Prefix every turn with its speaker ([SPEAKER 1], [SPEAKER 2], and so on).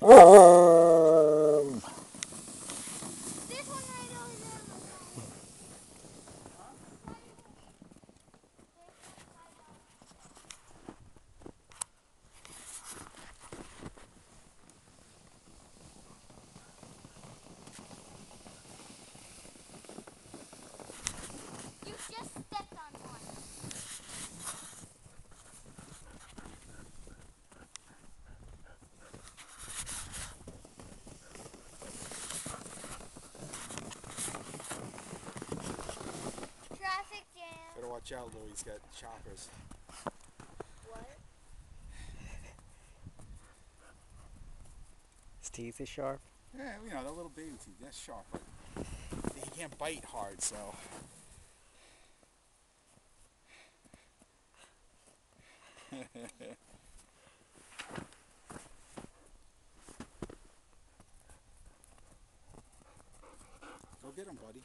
[SPEAKER 1] This
[SPEAKER 2] watch out, Luwi. He's got choppers.
[SPEAKER 1] What?
[SPEAKER 3] His teeth is sharp.
[SPEAKER 2] Yeah, you know, that little baby teeth. That's sharp. He can't bite hard, so. Go get him, buddy.